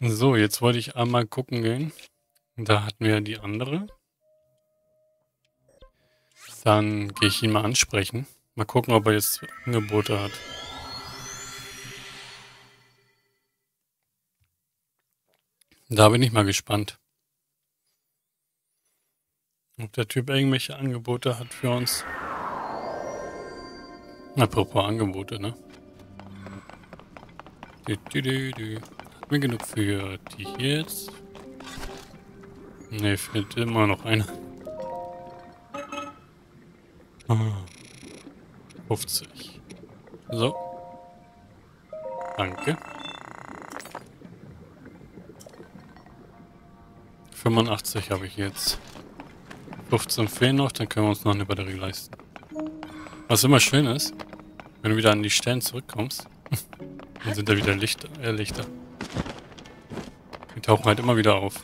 So, jetzt wollte ich einmal gucken gehen. Da hatten wir die andere. Dann gehe ich ihn mal ansprechen. Mal gucken, ob er jetzt Angebote hat. Da bin ich mal gespannt. Ob der Typ irgendwelche Angebote hat für uns. Apropos Angebote, ne? Du, du, du, du. Mir genug für die hier jetzt? Ne, fehlt immer noch einer. Ah, 50. So. Danke. 85 habe ich jetzt. 15 fehlen noch, dann können wir uns noch eine Batterie leisten. Was immer schön ist, wenn du wieder an die Stellen zurückkommst, dann sind da wieder Lichter, äh, Lichter. Tauchen halt immer wieder auf.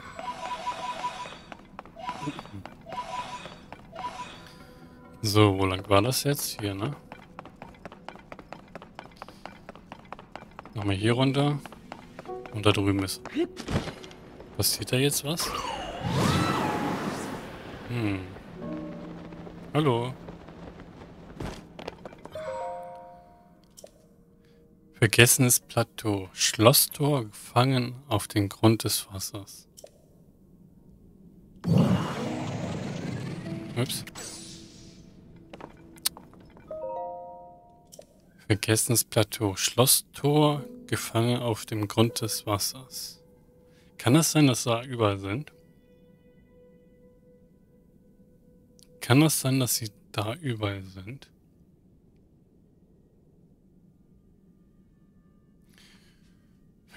So, wo lang war das jetzt? Hier, ne? Nochmal hier runter. Und da drüben ist. Passiert da jetzt was? Hm. Hallo. Vergessenes Plateau. Schlosstor gefangen auf den Grund des Wassers. Ups. Vergessenes Plateau. Schlosstor gefangen auf dem Grund des Wassers. Kann das sein, dass da überall sind? Kann das sein, dass sie da überall sind?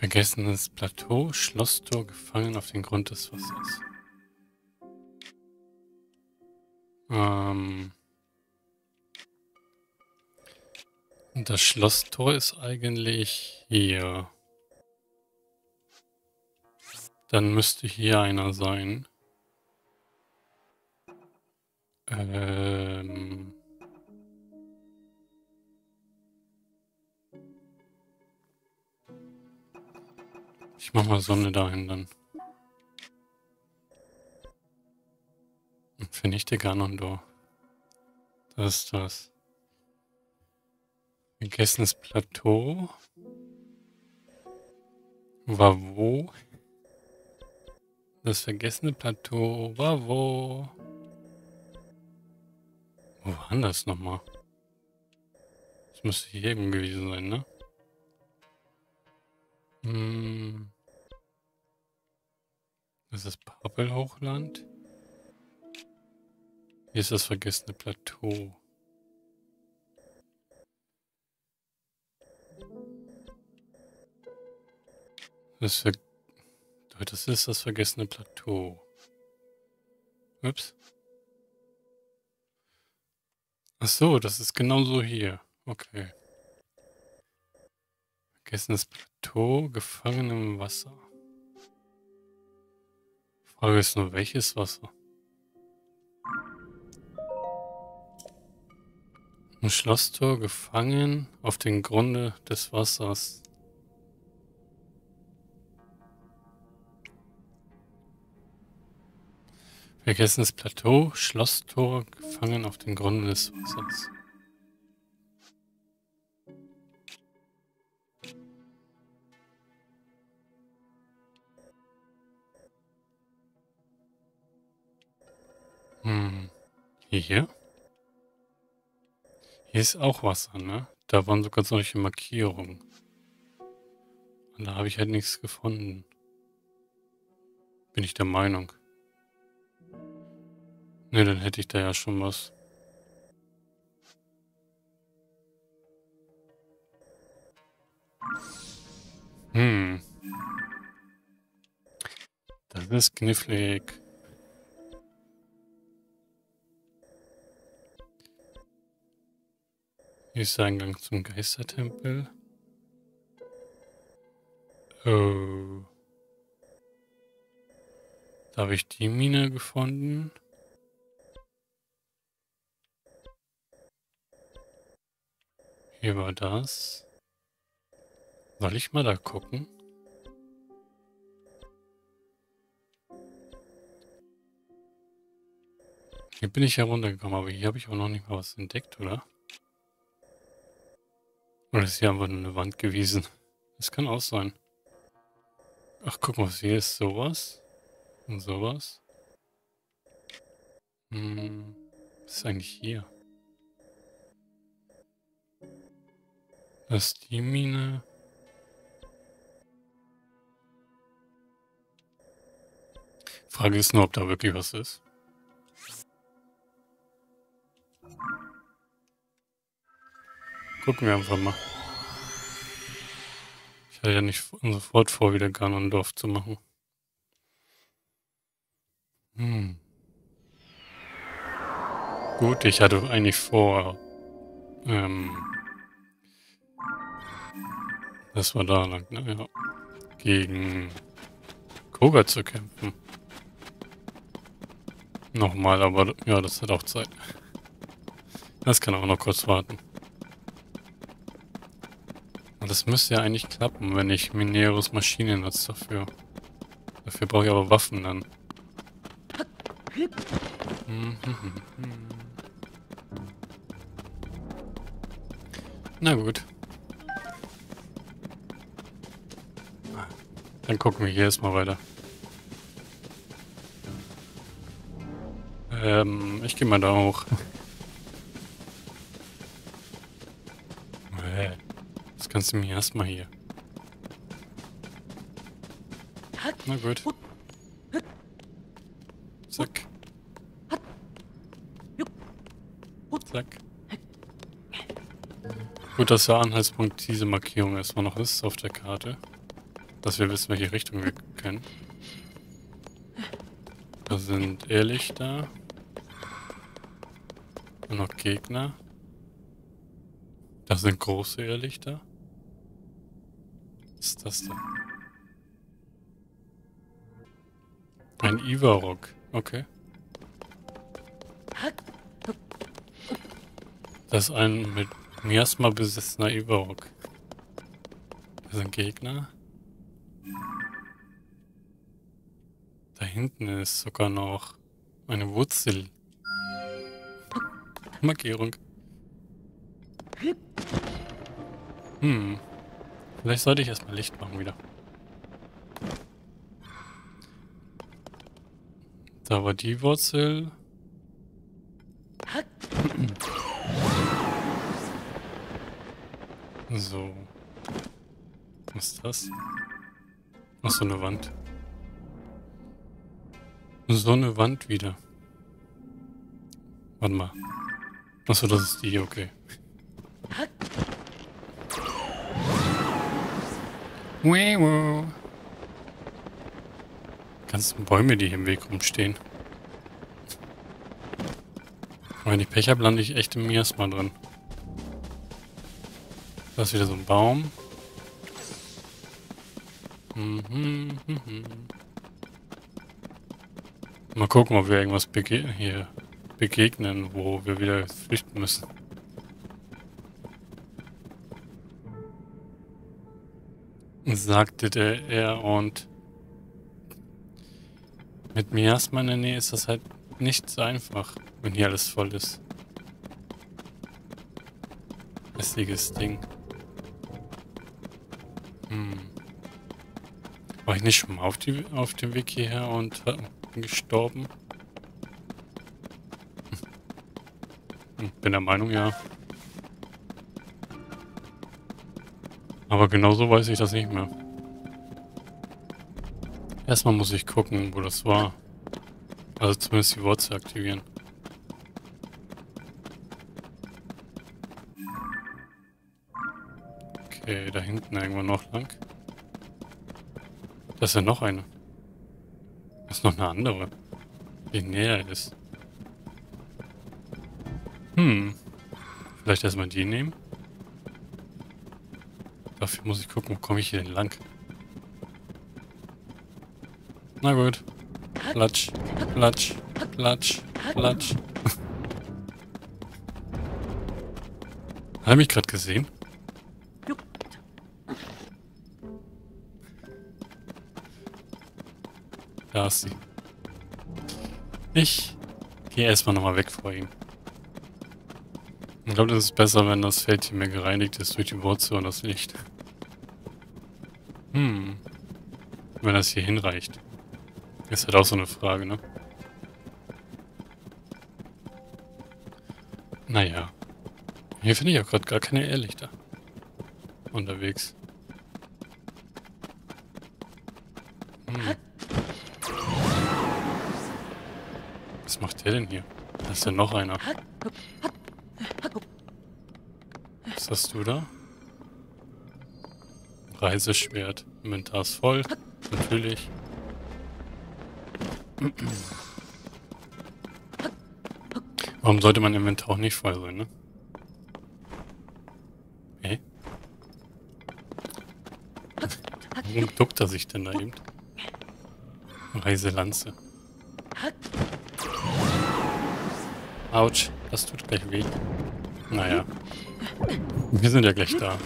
Vergessenes Plateau, Schlosstor, gefangen auf den Grund des Wassers. Ähm das Schlosstor ist eigentlich hier. Dann müsste hier einer sein. Ähm. Ich mach mal Sonne dahin dann. Vernichte Ganondor. Das ist das. Vergessenes Plateau. War wo? Das vergessene Plateau war wo? Wo war das nochmal? Das müsste hier eben gewesen sein, ne? Hm. Das ist Pappelhochland. Hier ist das vergessene Plateau. Das, ver das ist das vergessene Plateau. Ups. Ach so, das ist genauso hier. Okay. Vergessenes Plateau, gefangen im Wasser. Frage ist nur, welches Wasser? Ein Schlosstor gefangen auf den Grunde des Wassers. Vergessenes Plateau, Schlosstor, gefangen auf den Gründen des Wassers. Hm. Hier? Hier ist auch Wasser, ne? Da waren sogar solche Markierungen. Und da habe ich halt nichts gefunden. Bin ich der Meinung. Ne, dann hätte ich da ja schon was. Hm. Das ist knifflig. Hier ist der Eingang zum Geistertempel. Oh. Da habe ich die Mine gefunden. Hier war das. Soll ich mal da gucken? Hier bin ich heruntergekommen, aber hier habe ich auch noch nicht mal was entdeckt, oder? Oder ist hier einfach nur eine Wand gewesen? Das kann auch sein. Ach, guck mal, hier ist sowas. Und sowas. Hm, was ist eigentlich hier? Das ist die Mine. Frage ist nur, ob da wirklich was ist. Gucken wir einfach mal. Ich ja nicht sofort vor, wieder Ganondorf zu machen. Hm. Gut, ich hatte eigentlich vor, ähm, das war da lang, ne? Ja. Gegen Koga zu kämpfen. Nochmal, aber ja, das hat auch Zeit. Das kann auch noch kurz warten. Das müsste ja eigentlich klappen, wenn ich Mineros Maschinen nutze dafür. Dafür brauche ich aber Waffen dann. Na gut. Dann gucken wir hier erstmal weiter. Ähm, ich gehe mal da hoch. Das kannst du mir erstmal hier. Na gut. Zack. Zack. Gut, dass der Anhaltspunkt diese Markierung erstmal noch ist auf der Karte. Dass wir wissen, welche Richtung wir können. Da sind Irrlichter. Und noch Gegner. Das sind große Irrlichter. Ist das denn? Ein Ivarok. Okay. Das ist ein mit Miasma besessener Ivarok. Das sind Gegner. Da hinten ist sogar noch eine Wurzel. Markierung. Hm. Vielleicht sollte ich erstmal Licht machen wieder. Da war die Wurzel. So. Was ist das? Ach, so eine Wand. So eine Wand wieder. Warte mal. Achso, das ist die, okay. Ganzen Bäume, die hier im Weg rumstehen. Wenn ich Pech habe, lande ich echt im Miasma drin. Da ist wieder so ein Baum. Mhm, mhm. Mal gucken, ob wir irgendwas bege hier begegnen, wo wir wieder flüchten müssen. Sagte der er und mit Miasma in der Nähe ist das halt nicht so einfach, wenn hier alles voll ist. Hässliches Ding. Hm. War ich nicht schon mal auf, die, auf dem Weg hierher und äh, gestorben? Hm. Bin der Meinung, ja. Aber genauso weiß ich das nicht mehr. Erstmal muss ich gucken, wo das war. Also zumindest die Wurzel aktivieren. Okay, da hinten irgendwo noch lang. Das ist ja noch eine. Das ist noch eine andere. Die näher ist. Hm. Vielleicht erstmal die nehmen. Dafür muss ich gucken, wo komme ich hier denn lang. Na gut. Platsch, platsch, platsch, platsch. Hat er mich gerade gesehen? Da ist sie. Ich Geh erstmal nochmal weg vor ihm. Ich glaube, das ist besser, wenn das Feld hier mehr gereinigt ist durch die Wurzel und das Licht. Hm. Wenn das hier hinreicht. Ist halt auch so eine Frage, ne? Naja. Hier finde ich auch gerade gar keine Irrlichter. Unterwegs. Hm. Was macht der denn hier? Da ist ja noch einer. Was hast du da? Reiseschwert. Inventar ist voll. Natürlich. Warum sollte mein Inventar auch nicht voll sein, ne? Hä? Warum duckt er sich denn da eben? Reiselanze. Autsch, das tut gleich weh. Naja. Wir sind ja gleich da.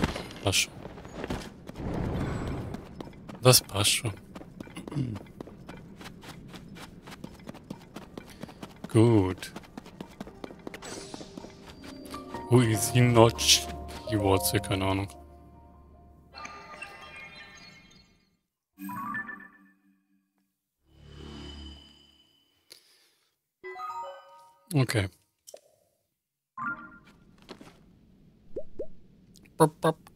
Schon. Das passt schon. Gut. Wo ist die Notch? Die Wurzel, keine Ahnung. Okay. Bop, bop.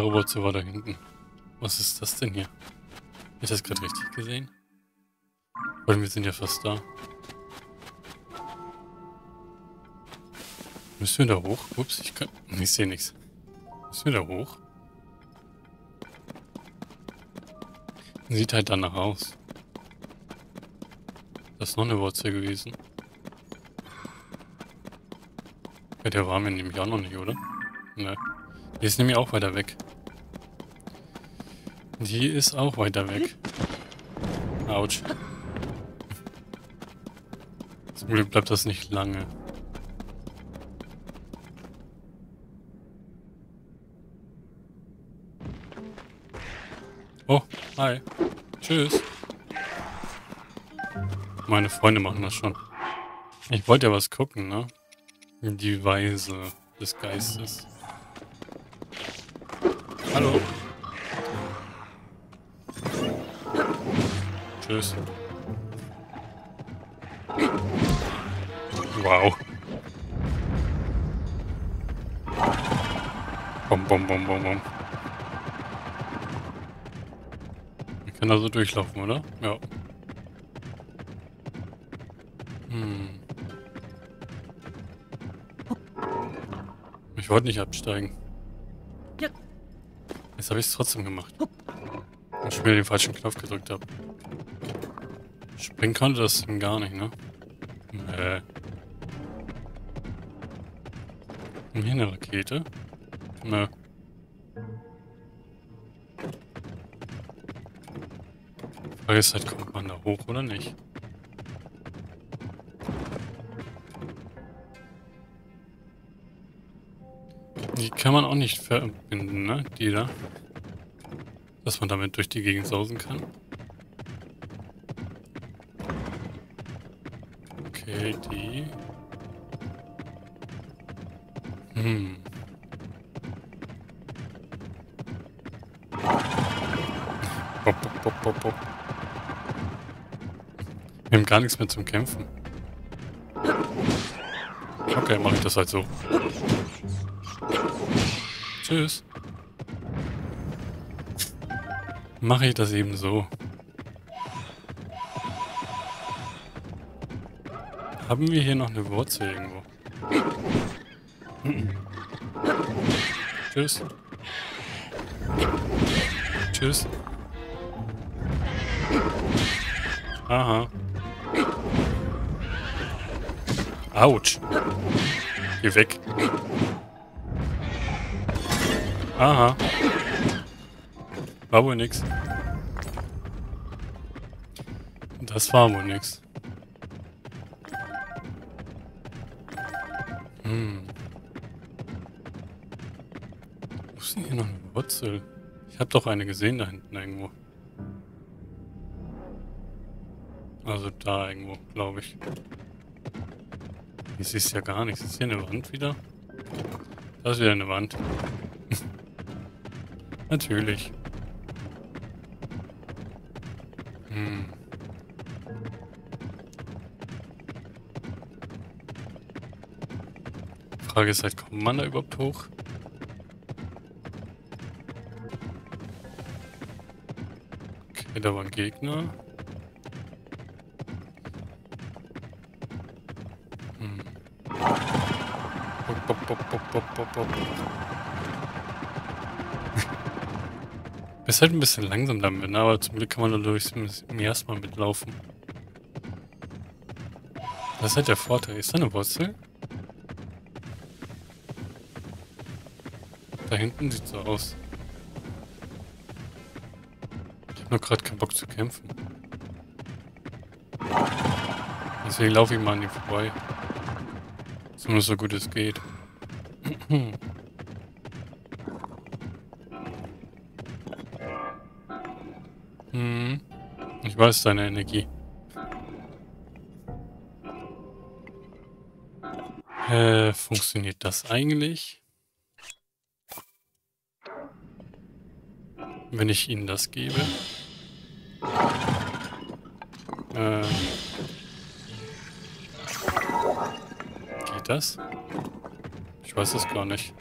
Andere Wurzel war da hinten. Was ist das denn hier? Habe ich das gerade richtig gesehen? Weil wir sind ja fast da. Müssen wir da hoch? Ups, ich kann... Ich sehe nichts. Müssen wir da hoch? Sieht halt danach aus. Das ist noch eine Wurzel gewesen. Ja, der war mir nämlich auch noch nicht, oder? Ne. Die ist nämlich auch weiter weg. Die ist auch weiter weg. Autsch. Zum Glück bleibt das nicht lange. Oh, hi. Tschüss. Meine Freunde machen das schon. Ich wollte ja was gucken, ne? Die Weise des Geistes. Hallo. Tschüss. Wow. Bom, bom, bom, bom, bom. Ich kann da so durchlaufen, oder? Ja. Hm. Ich wollte nicht absteigen. Jetzt habe ich es trotzdem gemacht. Weil ich mir den falschen Knopf gedrückt habe. Springen konnte das denn gar nicht, ne? Nee. Und hier eine Rakete? Nö. Die Frage ist halt, kommt man da hoch oder nicht? Die kann man auch nicht verbinden, ne? Die da. Dass man damit durch die Gegend sausen kann. Die. Hm. Bop, bop, bop, bop. Wir haben gar nichts mehr zum Kämpfen. Okay, mache ich das halt so. Tschüss. Mache ich das eben so. Haben wir hier noch eine Wurzel irgendwo? Tschüss. Tschüss. Aha. Autsch. Geh weg. Aha. War wohl nix. Das war wohl nix. Wurzel? Ich habe doch eine gesehen da hinten irgendwo. Also da irgendwo, glaube ich. Hier siehst ja gar nichts. Ist hier eine Wand wieder? Da ist wieder eine Wand. Natürlich. Hm. Frage ist halt, kommt man da überhaupt hoch? Okay, da war ein Gegner. Hm. Bop, bop, bop. Ist halt ein bisschen langsam damit, ne? aber zum Glück kann man da durchs Meer erstmal mitlaufen. Das ist halt der Vorteil. Ist da eine Wurzel? Da hinten sieht so aus. Nur gerade keinen Bock zu kämpfen. Deswegen laufe ich mal an die vorbei. Zumindest so gut es geht. hm. Ich weiß deine Energie. Äh, funktioniert das eigentlich? Wenn ich ihnen das gebe? Äh, geht das? Ich weiß es gar nicht.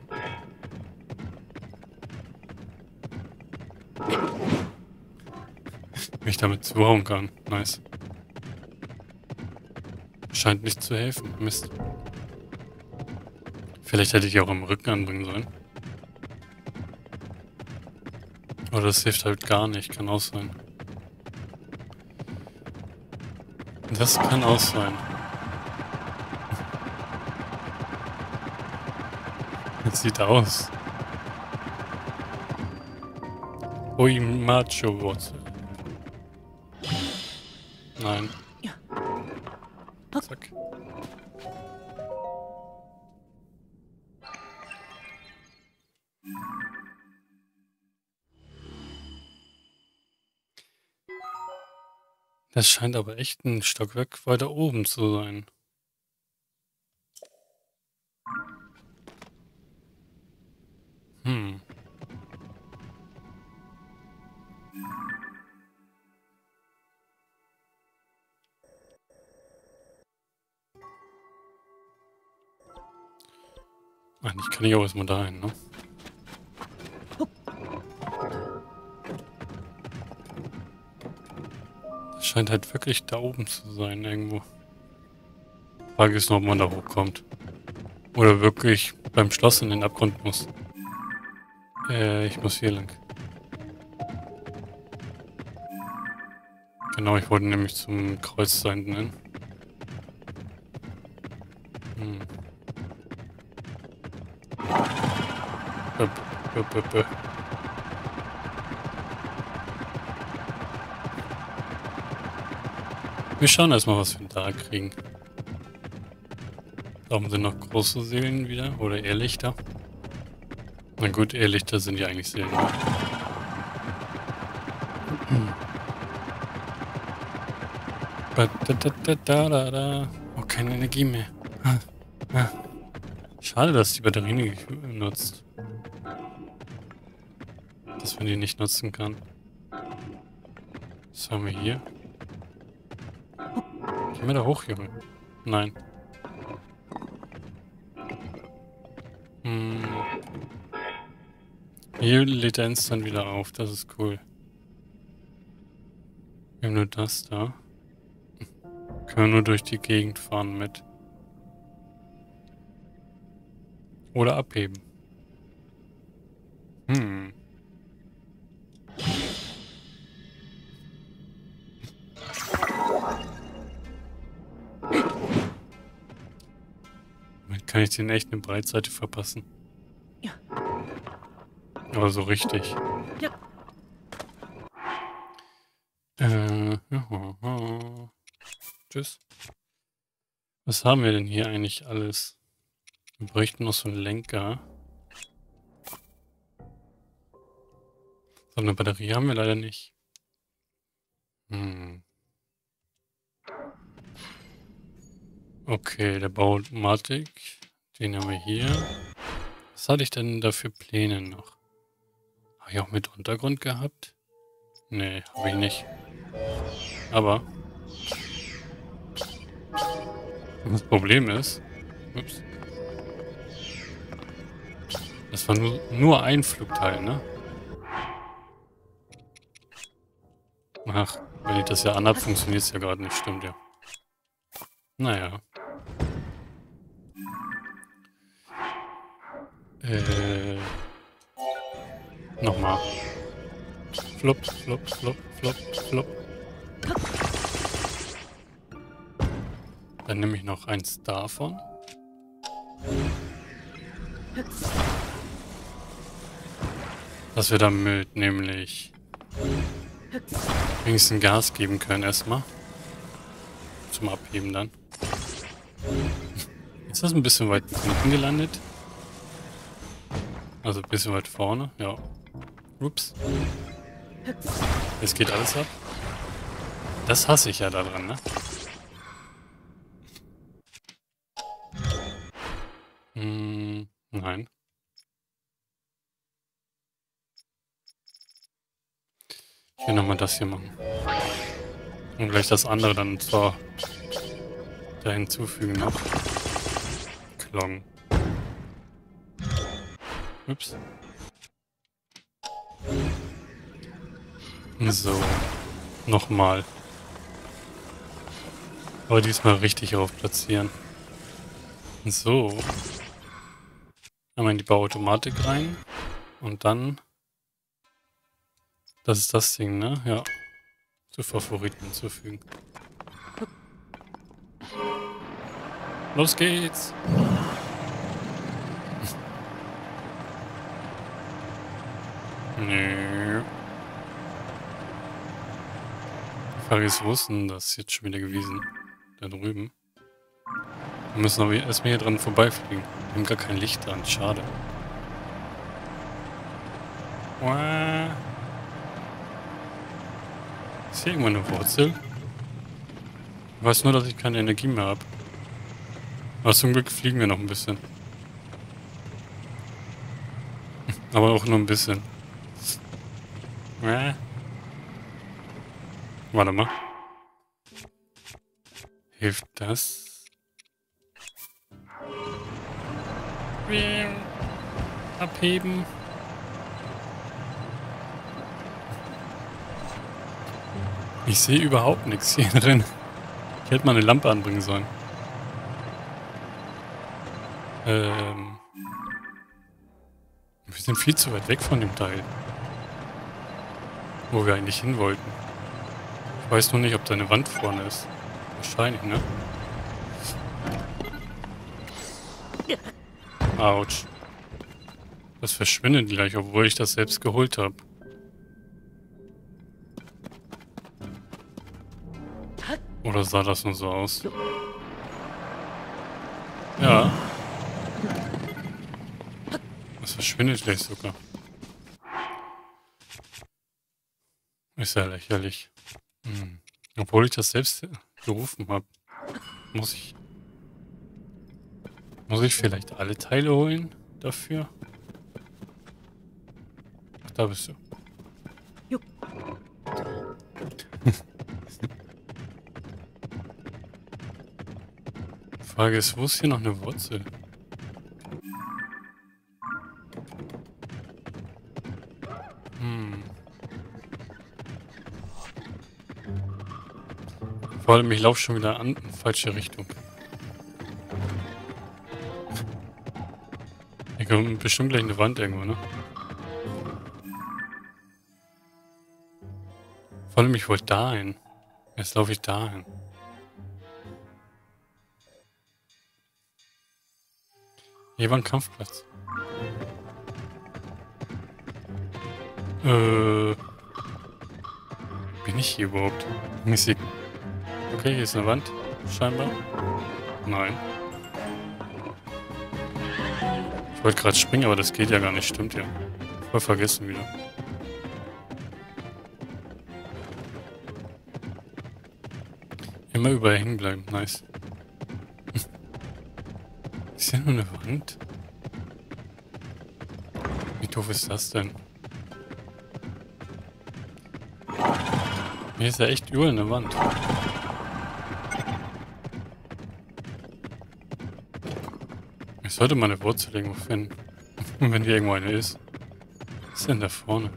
Wie ich damit zuhauen kann. Nice. Scheint nicht zu helfen. Mist. Vielleicht hätte ich auch im Rücken anbringen sollen. Oder das hilft halt gar nicht. Kann auch sein. Das kann auch sein. Das sieht aus. Ui, Macho Wurzel. Nein. Das scheint aber echt ein Stockwerk weiter oben zu sein. Hm. Eigentlich kann ich auch erstmal dahin, ne? Scheint halt wirklich da oben zu sein, irgendwo. Frage ist nur, ob man da hochkommt. Oder wirklich beim Schloss in den Abgrund muss. Äh, ich muss hier lang. Genau, ich wollte nämlich zum Kreuz sein, ne? Hm. Böp, böp, böp, Wir schauen erstmal, was wir da kriegen. Da oben sind noch große Seelen wieder. Oder Irrlichter. Na gut, Irrlichter sind ja eigentlich Seelen. Oh, keine Energie mehr. Ah, ah. Schade, dass die Batterie nicht nutzt. Dass man die nicht nutzen kann. Was haben wir hier? Gehen wir da hoch, Junge? Nein. Hm. Hier lädt er instant wieder auf. Das ist cool. Wir haben nur das da. Können wir nur durch die Gegend fahren mit. Oder abheben. Hm. Kann ich den echt eine Breitseite verpassen. Ja. Aber so richtig. Ja. Äh, ja, Tschüss. Was haben wir denn hier eigentlich alles? Wir bräuchten noch so einen Lenker. So eine Batterie haben wir leider nicht. Hm. Okay, der Baumatik. Den haben wir hier. Was hatte ich denn da für Pläne noch? Habe ich auch mit Untergrund gehabt? Nee, habe ich nicht. Aber das Problem ist, ups, das war nur, nur ein Flugteil, ne? Ach, wenn ich das ja anhab, funktioniert es ja gerade nicht, stimmt ja. Naja. Äh. Nochmal. Flop, flop, flop, flop, flop. Dann nehme ich noch eins davon. Dass wir damit nämlich wenigstens Gas geben können erstmal. Zum Abheben dann. Ist das ein bisschen weit hinten gelandet? Also ein bisschen weit vorne, ja. Ups. Jetzt geht alles ab. Das hasse ich ja daran, ne? Hm, nein. Ich will nochmal das hier machen. Und gleich das andere dann zwar da hinzufügen noch. Klong. Ups. So. Nochmal. Aber diesmal richtig auf platzieren. So. Einmal in die Bauautomatik rein. Und dann... Das ist das Ding, ne? Ja. Zu Favoriten hinzufügen. Los geht's! Nö. Die Frage ist, wo ist denn das jetzt schon wieder gewesen? Da drüben. Wir müssen aber erstmal hier dran vorbeifliegen. Wir haben gar kein Licht dran. Schade. Ist hier irgendwo eine Wurzel? Ich weiß nur, dass ich keine Energie mehr habe. Aber zum Glück fliegen wir noch ein bisschen. Aber auch nur ein bisschen. Äh. Warte mal. Hilft das? Abheben. Ich sehe überhaupt nichts hier drin. Ich hätte mal eine Lampe anbringen sollen. Ähm. Wir sind viel zu weit weg von dem Teil. Wo wir eigentlich hin wollten. Ich weiß nur nicht, ob da eine Wand vorne ist. Wahrscheinlich, ne? Autsch. Das verschwindet gleich, obwohl ich das selbst geholt habe. Oder sah das nur so aus? Ja. Das verschwindet gleich sogar. Ist ja lächerlich. Hm. Obwohl ich das selbst gerufen habe. Muss ich... Muss ich vielleicht alle Teile holen dafür? Ach, da bist du. Jo. Frage ist, wo ist hier noch eine Wurzel? Vor allem, ich laufe schon wieder an, in falsche Richtung. Hier kommt bestimmt gleich eine Wand irgendwo, ne? Vor allem, ich wollte da hin. Jetzt laufe ich da hin. Hier war ein Kampfplatz. Äh. Bin ich hier überhaupt? Mäßig Okay, hier ist eine Wand. Scheinbar. Nein. Ich wollte gerade springen, aber das geht ja gar nicht. Stimmt ja. Voll vergessen wieder. Immer überall hängen bleiben. Nice. ist ja nur eine Wand. Wie doof ist das denn? Hier ist ja echt überall eine Wand. Sollte mal eine Wurzel irgendwo finden. Wenn hier irgendwo eine ist. Was ist denn da vorne?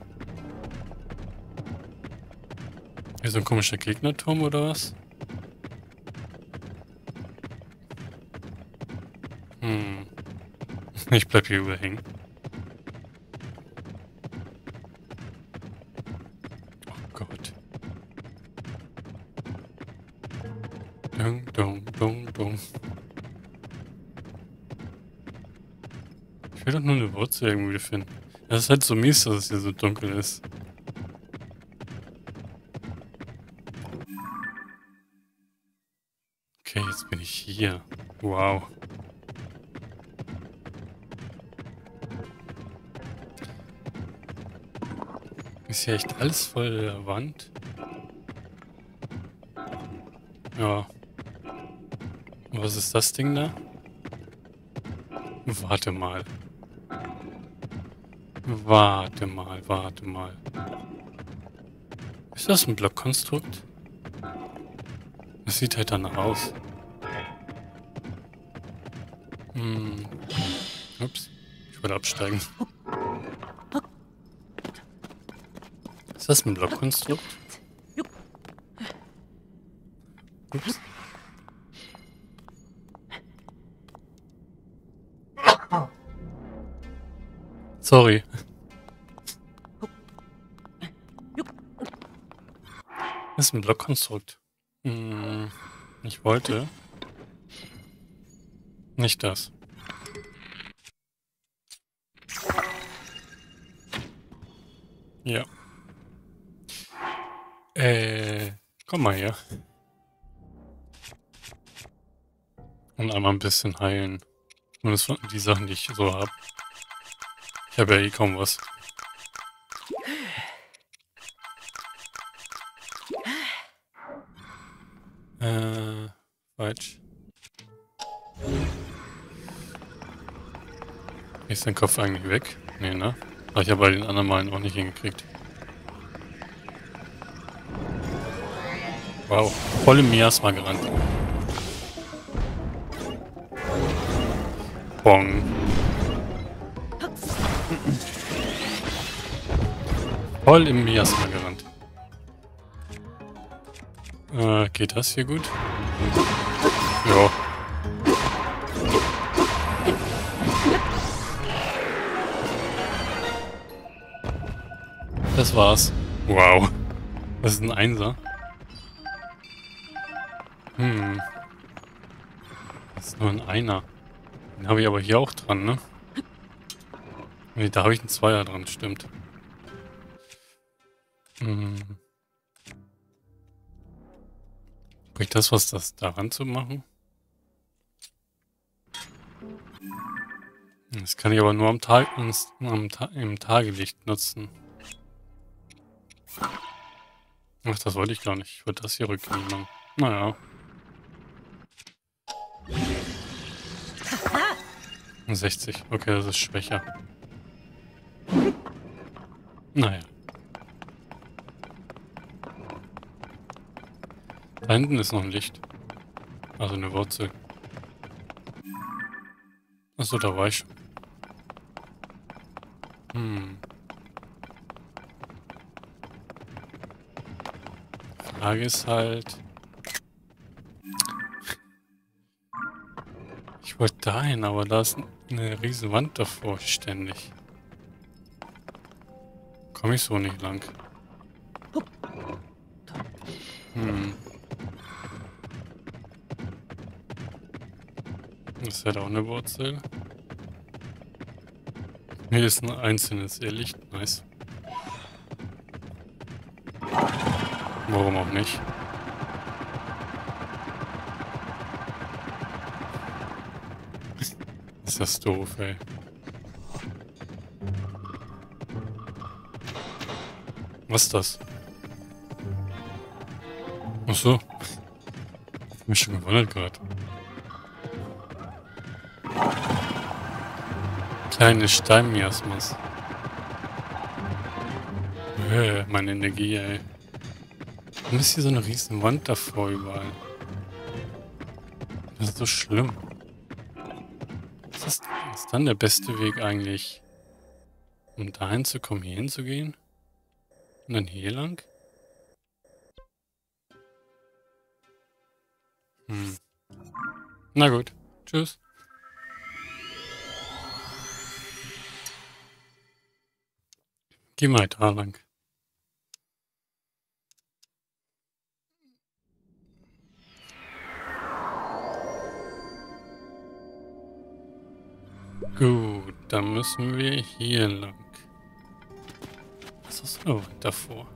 Hier so ein komischer Gegnerturm oder was? Hm. Ich bleib hier überhängen. Wurzel irgendwie finden. Das ist halt so mies, dass es hier so dunkel ist. Okay, jetzt bin ich hier. Wow. Ist hier echt alles voll der Wand? Ja. Was ist das Ding da? Warte mal. Warte mal, warte mal. Ist das ein Blockkonstrukt? Das sieht halt danach aus. Hm. Ups. Ich wollte absteigen. Ist das ein Blockkonstrukt? Ups. Sorry. Ein Blockkonstrukt. Hm, ich wollte. Nicht das. Ja. Äh, komm mal her. Und einmal ein bisschen heilen. Und das die Sachen, die ich so habe. Ich habe ja eh kaum was. Äh, falsch. Ist dein Kopf eigentlich weg? Nee, ne? Aber ich habe bei den anderen Malen auch nicht hingekriegt. Wow, voll im Miasma gerannt. Bong. Voll im Miasma gerannt. Geht das hier gut? Ja. Das war's. Wow. Das ist ein Einser. Hm. Das ist nur ein Einer. Den habe ich aber hier auch dran, ne? Nee, da habe ich einen Zweier dran, stimmt. Hm. Bringt das was, das daran zu machen? Das kann ich aber nur am Tag am Ta im Tagelicht nutzen. Ach, das wollte ich gar nicht. Ich wollte das hier rückgängig machen. Naja. 60. Okay, das ist schwächer. Naja. Da hinten ist noch ein Licht. Also eine Wurzel. Achso, da war ich schon. Hm. Frage ist halt... Ich wollte dahin, aber da ist eine riesen Wand davor ständig. Komme ich so nicht lang. Hm. Das halt auch eine Wurzel. Hier ist ein einzelnes Irrlicht. Nice. Warum auch nicht? Ist das doof, ey. Was ist das? Ach so. Ich mich schon gewundert gerade. Kleine Steinmiasmus. Äh, meine Energie, ey. Warum ist hier so eine riesen Wand davor überall? Das ist so schlimm. Was ist, ist dann der beste Weg eigentlich, um dahin zu kommen, hier hinzugehen? Und dann hier lang? Hm. Na gut. Tschüss. Mal da lang. Gut, dann müssen wir hier lang. Was ist noch davor?